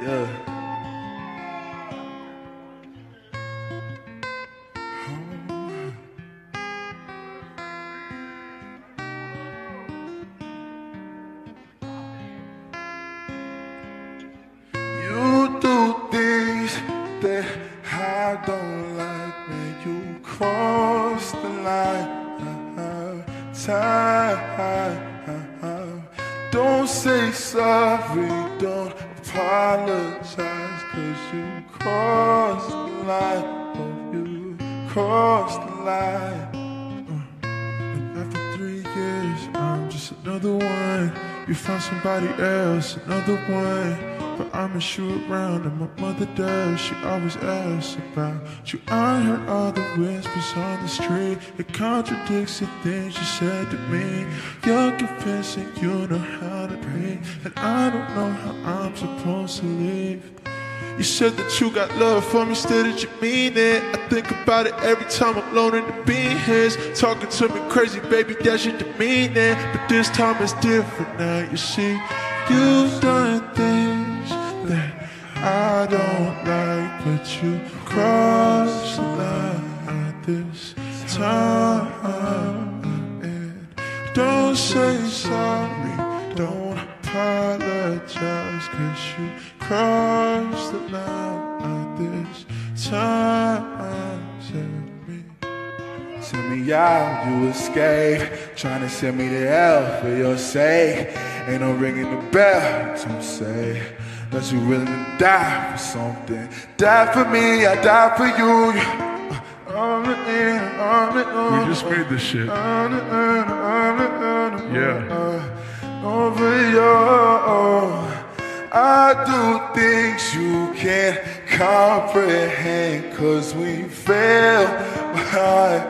Yeah. You do things that I don't like when you cross the line. Time. Don't say sorry, don't apologize, cause you crossed the line. Oh, you crossed the line. Uh, and after three years, I'm just another one. You found somebody else, another one. But I'ma shoot around, and my mother does. She always asks about you. I heard all the whispers on the street. It contradicts the things you said to me. You're confessing you know how to be, and I don't know how I'm supposed to leave. You said that you got love for me, still did you mean it? I think about it every time I'm alone in the beans. Talking to me crazy, baby, that's your demeanor. But this time it's different now, you see. You've done things that I don't like, but you crossed the line this time. And don't say sorry, don't apologize, cause you crossed the line this time. Send me, send me out, you escape. Trying to send me to hell for your sake. Ain't no ringing the bell to say that you willing to die for something. Die for me, I die for you. We just made this shit. Yeah. Over you. I do things you can't comprehend. Cause we fell behind.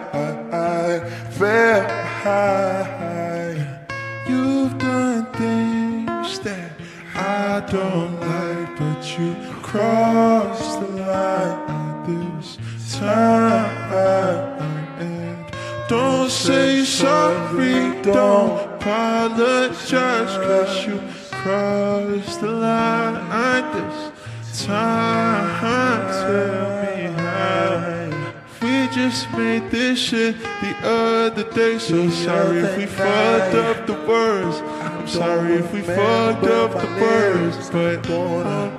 Fell behind. You've done things that I don't like, but you crossed the line this time. Don't say sorry, don't apologize, cause you crossed the line this time. Tell me how. We just made this shit the other day, so sorry if we fucked up the words. I'm sorry if we fucked up the words, but um,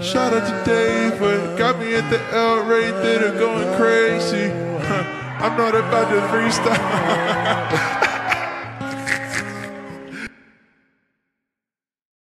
shout out to Dave, but got me at the El Rey Theater going crazy. I'm not about to freestyle.